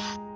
Yeah.